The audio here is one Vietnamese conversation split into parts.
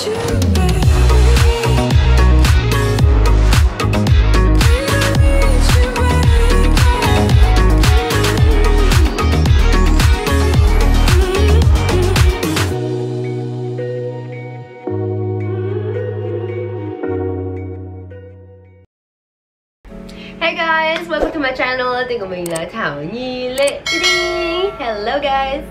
Hey guys, welcome to my channel. Tên của mình là Thảo Nhi Lệ. Hello guys.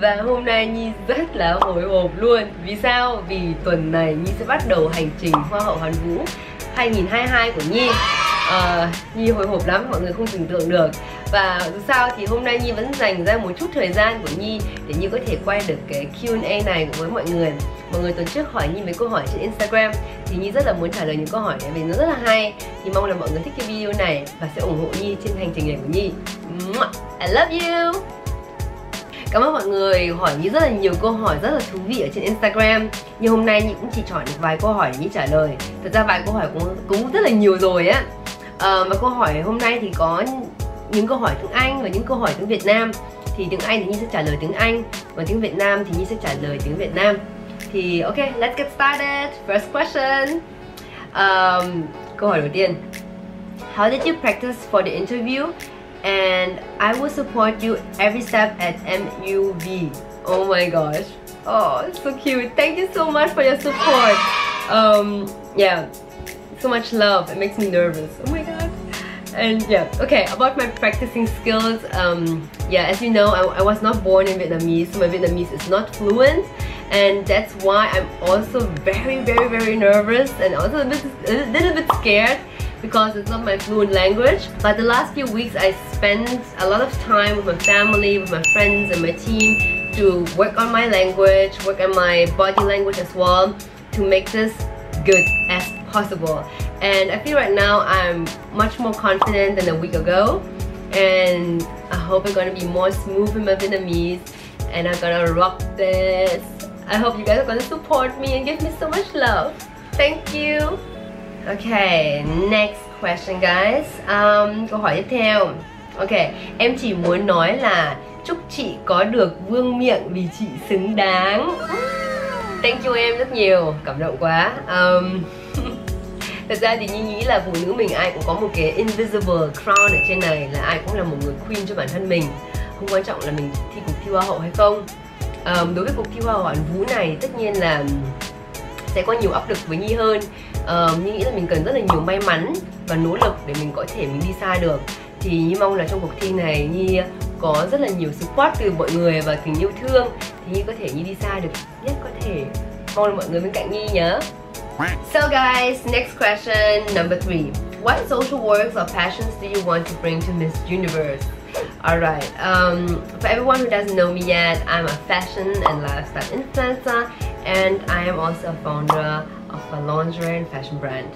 Và hôm nay Nhi rất là hồi hộp luôn. Vì sao? Vì tuần này Nhi sẽ bắt đầu hành trình Hoa hậu Hoàn Vũ 2022 của Nhi. À, Nhi hồi hộp lắm, mọi người không tưởng tượng được. Và dù sao thì hôm nay Nhi vẫn dành ra một chút thời gian của Nhi Để Nhi có thể quay được cái Q&A này với mọi người. Mọi người tuần trước hỏi Nhi mấy câu hỏi trên Instagram Thì Nhi rất là muốn trả lời những câu hỏi này vì nó rất là hay. Thì mong là mọi người thích cái video này Và sẽ ủng hộ Nhi trên hành trình này của Nhi. I love you! Cảm ơn mọi người hỏi Nhi rất là nhiều câu hỏi rất là thú vị ở trên Instagram. Nhưng hôm nay Nhi cũng chỉ chọn được vài câu hỏi để Nhi trả lời. Thật ra vài câu hỏi cũng, cũng rất là nhiều rồi á. Ờ, à, Và câu hỏi hôm nay thì có những câu hỏi tiếng Anh và những câu hỏi tiếng Việt Nam. Thì tiếng Anh thì Nhi sẽ trả lời tiếng Anh Còn tiếng Việt Nam thì Nhi sẽ trả lời tiếng Việt Nam. Thì ok, let's get started. First question. Um, Câu hỏi đầu tiên. How did you practice for the interview? And I will support you every step at MUV. Oh my gosh. Oh, so cute. Thank you so much for your support. Um, yeah, so much love. It makes me nervous. Oh my god. And yeah, okay, about my practicing skills. Um, yeah, as you know, I, I was not born in Vietnamese, so my Vietnamese is not fluent. And that's why I'm also very, very, very nervous and also a, bit, a little bit scared because it's not my fluent language. But the last few weeks I spent a lot of time with my family, with my friends and my team to work on my language, work on my body language as well to make this good as possible. And I feel right now I'm much more confident than a week ago and I hope I'm gonna be more smooth in my Vietnamese and I'm gonna rock this. I hope you guys are gonna support me and give me so much love. Thank you. Okay, next question guys. Um, câu hỏi tiếp theo. Ok, em chỉ muốn nói là chúc chị có được vương miệng vì chị xứng đáng. Thank you em rất nhiều, cảm động quá. Um, Thật ra thì Nhi nghĩ là phụ nữ mình ai cũng có một cái invisible crown ở trên này là ai cũng là một người queen cho bản thân mình Không quan trọng là mình thi cuộc thi hoa hậu hay không um, Đối với cuộc thi hoa hậu Hoàn Vũ này tất nhiên là sẽ có nhiều áp lực với Nhi hơn uh, mình nghĩ là mình cần rất là nhiều may mắn và nỗ lực để mình có thể mình đi xa được thì Nhi mong là trong cuộc thi này Nhi có rất là nhiều support từ mọi người và tình yêu thương thì Nhi có thể Nhi đi xa được nhất có thể mong là mọi người bên cạnh Nhi nhớ So guys, next question number three. What social works or passions do you want to bring to Miss Universe? Alright, um, for everyone who doesn't know me yet, I'm a fashion and lifestyle influencer and I am also a founder of a lingerie and fashion brand.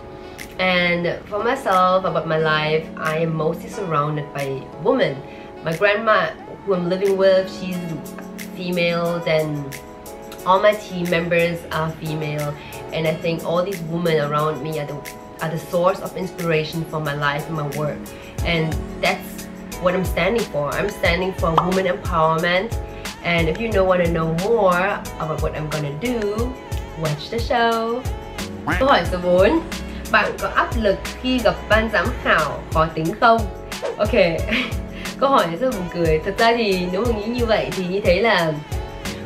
And for myself, about my life, I am mostly surrounded by women. My grandma, who I'm living with, she's female, then all my team members are female. And I think all these women around me are the, are the source of inspiration for my life and my work. And that's what I'm standing for. I'm standing for woman empowerment. And if you know want to know more about what I'm gonna do, watch the show. Câu hỏi số 4 Bạn có áp lực khi gặp ban giám khảo khó tính không? Ok. Câu hỏi này rất buồn cười. Thật ra thì nếu mà nghĩ như vậy thì như thấy là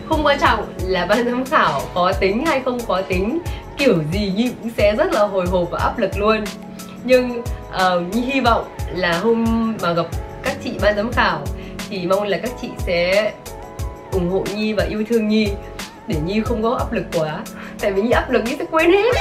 Không quan trọng là ban giám khảo khó tính hay không khó tính. Kiểu gì Nhi cũng sẽ rất là hồi hộp và áp lực luôn. Nhưng ờ, uh, Nhi hy vọng là hôm mà gặp các chị ban giám khảo Thì mong là các chị sẽ ủng hộ Nhi và yêu thương Nhi. Để Nhi không có áp lực quá Tại vì Nhi áp lực Nhi sẽ quên hết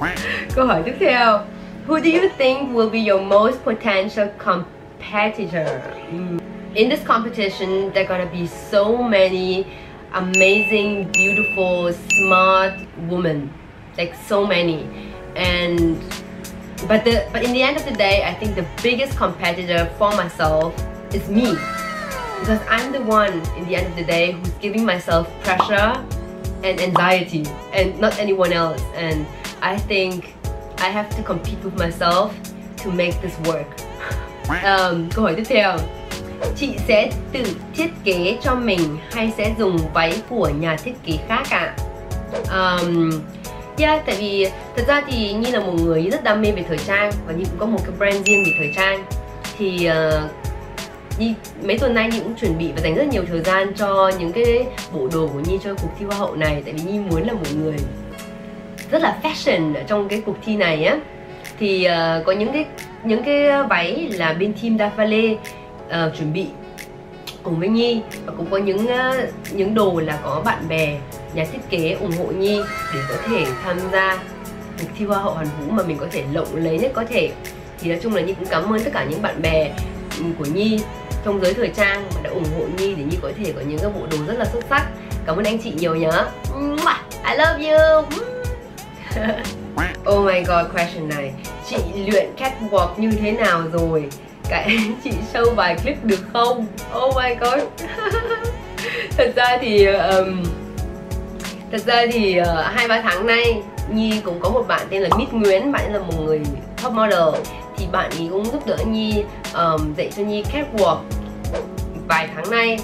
Câu hỏi tiếp theo Who do you think will be your most potential competitor? Mm. In this competition, there are gonna be so many amazing, beautiful, smart women. Like so many. And but the but in the end of the day, I think the biggest competitor for myself is me. Because I'm the one in the end of the day who's giving myself pressure and anxiety and not anyone else. And I think I have to compete with myself to make this work. Um, câu hỏi tiếp theo. Chị sẽ tự thiết kế cho mình hay sẽ dùng váy của nhà thiết kế khác ạ? À? um, Yeah, tại vì thật ra thì Nhi là một người rất đam mê về thời trang và Nhi cũng có một cái brand riêng về thời trang. Thì uh, Nhi mấy tuần nay Nhi cũng chuẩn bị và dành rất nhiều thời gian cho những cái bộ đồ của Nhi cho cuộc thi hoa hậu này tại vì Nhi muốn là một người rất là fashion ở trong cái cuộc thi này á. Thì uh, có những cái những cái váy là bên team Dafale uh, ờ, chuẩn bị cùng với Nhi. Và cũng có những uh, những đồ là có bạn bè nhà thiết kế ủng hộ Nhi để có thể tham gia cuộc thi hoa hậu Hoàn Vũ mà mình có thể lộng lấy nhất có thể. Thì nói chung là Nhi cũng cảm ơn tất cả những bạn bè ừ, của Nhi trong giới thời trang mà đã ủng hộ Nhi để Nhi có thể có những cái bộ đồ rất là xuất sắc. Cảm ơn anh chị nhiều nhớ I love you. Oh my god question này. Chị luyện catwalk như thế nào rồi? Cái chị show vài clip được không? Oh my god. Thật ra thì um, thật ra thì uh, hai ba tháng nay nhi cũng có một bạn tên là Miss nguyễn bạn ấy là một người top model thì bạn ấy cũng giúp đỡ nhi um, dạy cho nhi catwalk vài tháng nay.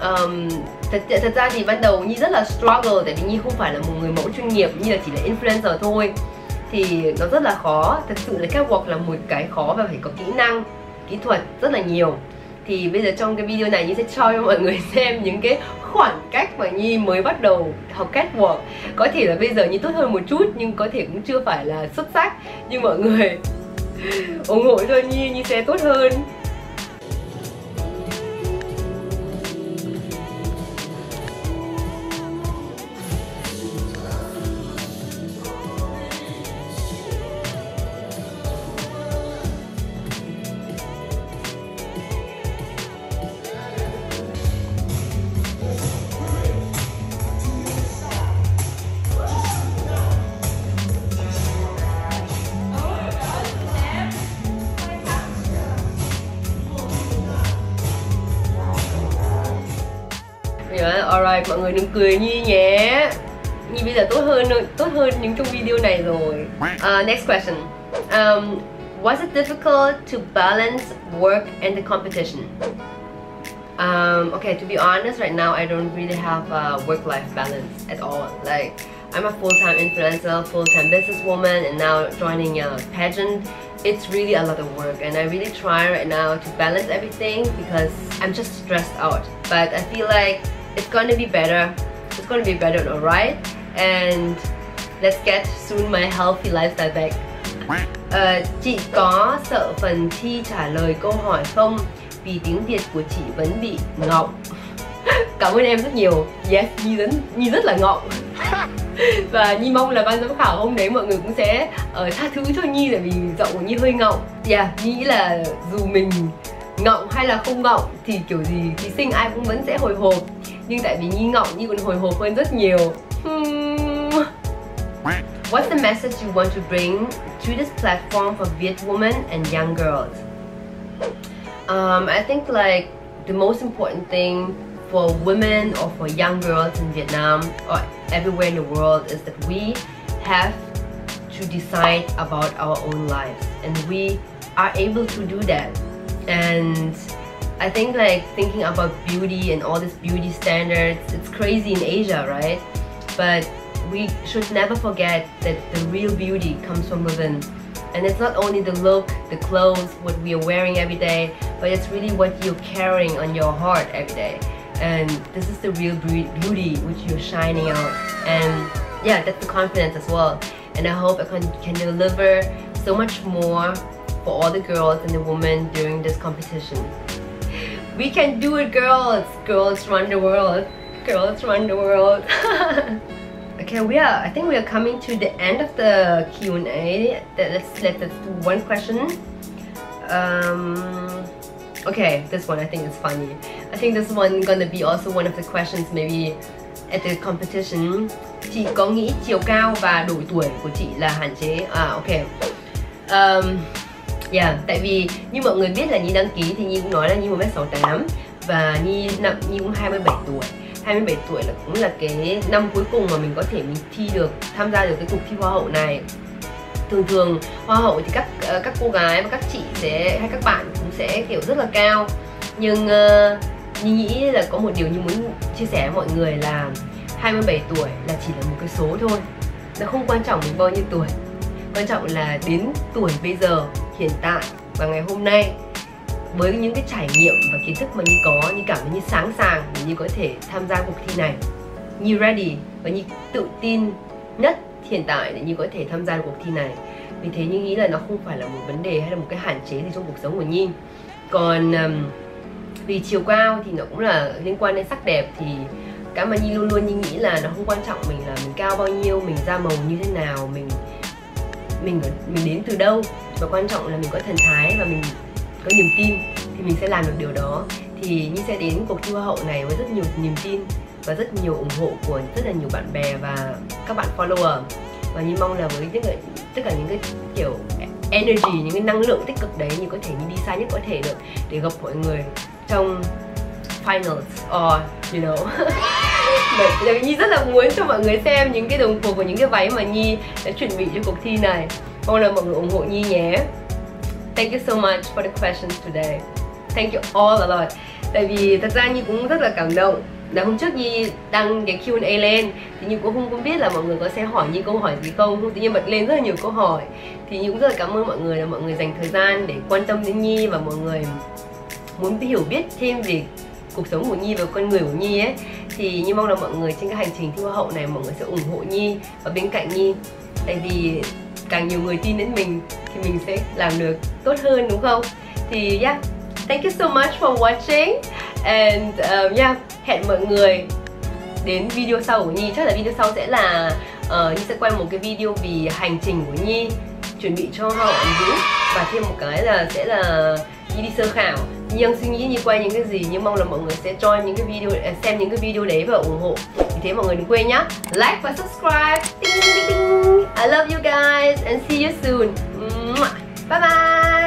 Um, thật, thật ra thì ban đầu nhi rất là struggle tại vì nhi không phải là một người mẫu chuyên nghiệp như là chỉ là influencer thôi. Thì nó rất là khó. Thật sự là catwalk là một cái khó và phải có kỹ năng kỹ thuật rất là nhiều. Thì bây giờ trong cái video này Nhi sẽ cho cho mọi người xem những cái khoảng cách mà Nhi mới bắt đầu học catwalk. Có thể là bây giờ Nhi tốt hơn một chút nhưng có thể cũng chưa phải là xuất sắc Nhưng mọi người ủng hộ cho Nhi, Nhi sẽ tốt hơn. Mọi người đừng cười Nhi nhé Nhi bây giờ tốt hơn tốt hơn những trong video này rồi uh, Next question um, Was it difficult to balance work and the competition? Um, okay, to be honest, right now I don't really have a work-life balance at all. Like, I'm a full-time influencer, full-time businesswoman, and now joining a pageant. It's really a lot of work, and I really try right now to balance everything because I'm just stressed out. But I feel like it's gonna be better. It's gonna be better alright? And let's get soon my healthy lifestyle back. Uh, chị có sợ phần thi trả lời câu hỏi không? Vì tiếng Việt của chị vẫn bị ngọng. Cảm ơn em rất nhiều. Yes nhi rất nhi rất là ngọng. Và nhi mong là ban giám khảo hôm đấy mọi người cũng sẽ uh, tha thứ cho nhi tại vì giọng của nhi hơi ngọng. Yeah nhi nghĩ là dù mình ngọng hay là không ngọng thì kiểu gì thí sinh ai cũng vẫn sẽ hồi hộp. Nhưng tại vì Nhi ngọng Nhi còn hồi hộp hơn rất nhiều hmm. What's the message you want to bring to this platform for Viet women and young girls? Um, I think like the most important thing for women or for young girls in Vietnam or everywhere in the world is that we have to decide about our own lives and we are able to do that and I think like thinking about beauty and all these beauty standards, it's crazy in Asia, right? But we should never forget that the real beauty comes from within. And it's not only the look, the clothes, what we are wearing every day, but it's really what you're carrying on your heart every day. And this is the real beauty which you're shining out. And yeah, that's the confidence as well. And I hope I can, can deliver so much more for all the girls and the women during this competition. We can do it, girls! Girls run the world. Girls run the world. okay, we are. I think we are coming to the end of the Q and A. Let's let's do one question. Um, okay, this one I think is funny. I think this one gonna be also one of the questions maybe at the competition. Chị có nghĩ chiều cao và độ tuổi của chị là hạn chế? À, ok. Um, Dạ, yeah, tại vì như mọi người biết là Nhi đăng ký thì Nhi cũng nói là Nhi 1m68 và Nhi nặng Nhi cũng 27 tuổi. 27 tuổi là cũng là cái năm cuối cùng mà mình có thể mình thi được tham gia được cái cuộc thi hoa hậu này. Thường thường hoa hậu thì các ờ, các cô gái và các chị sẽ hay các bạn cũng sẽ kiểu rất là cao. Nhưng uh, Nhi nghĩ là có một điều như muốn chia sẻ với mọi người là 27 tuổi là chỉ là một cái số thôi. Nó không quan trọng mình bao nhiêu tuổi. Quan trọng là đến tuổi bây giờ hiện tại và ngày hôm nay với những cái trải nghiệm và kiến thức mà Nhi có Nhi cảm thấy như sáng sàng để Nhi có thể tham gia cuộc thi này. Nhi ready và Nhi tự tin nhất hiện tại để Nhi có thể tham gia cuộc thi này. Vì thế Nhi nghĩ là nó không phải là một vấn đề hay là một cái hạn chế gì trong cuộc sống của Nhi. Còn um, vì chiều cao thì nó cũng là liên quan đến sắc đẹp thì cái mà Nhi luôn luôn Nhi nghĩ là nó không quan trọng mình là mình cao bao nhiêu mình da màu như thế nào mình mình mình đến từ đâu và quan trọng là mình có thần thái và mình có niềm tin thì mình sẽ làm được điều đó. Thì Nhi sẽ đến cuộc thi hoa hậu này với rất nhiều niềm tin và rất nhiều ủng hộ của rất là nhiều bạn bè và các bạn follower. Và Nhi mong là với tất cả tất cả những cái kiểu energy, những cái năng lượng tích cực đấy như có thể như đi xa nhất có thể được để gặp mọi người trong finals or, you know. Vì Nhi rất là muốn cho mọi người xem những cái đồng phục và những cái váy mà Nhi đã chuẩn bị cho cuộc thi này. Mong là mọi người ủng hộ Nhi nhé. Thank you so much for the questions today. Thank you all a lot. Tại vì thật ra Nhi cũng rất là cảm động. Là hôm trước Nhi đăng cái Q&A lên thì Nhi cũng không, biết là mọi người có sẽ hỏi Nhi câu hỏi gì không. Không tự nhiên bật lên rất là nhiều câu hỏi. Thì Nhi cũng rất là cảm ơn mọi người là mọi người dành thời gian để quan tâm đến Nhi và mọi người muốn hiểu biết thêm về cuộc sống của Nhi và con người của Nhi ấy thì Nhi mong là mọi người trên cái hành trình thi hoa hậu này mọi người sẽ ủng hộ Nhi và bên cạnh Nhi. Tại vì càng nhiều người tin đến mình thì mình sẽ làm được tốt hơn đúng không? Thì yeah thank you so much for watching. And um, yeah hẹn mọi người đến video sau của Nhi. Chắc là video sau sẽ là uh, Nhi sẽ quay một cái video vì hành trình của Nhi chuẩn bị cho hoa hậu Vũ và thêm một cái là sẽ là Nhi đi sơ khảo. Nhi đang suy nghĩ Nhi quay những cái gì nhưng mong là mọi người sẽ cho những cái video à, xem những cái video đấy và ủng hộ. Vì thế mọi người đừng quên nhá like và subscribe. Ding, ding, ding. I love you guys and see you soon. Bye bye.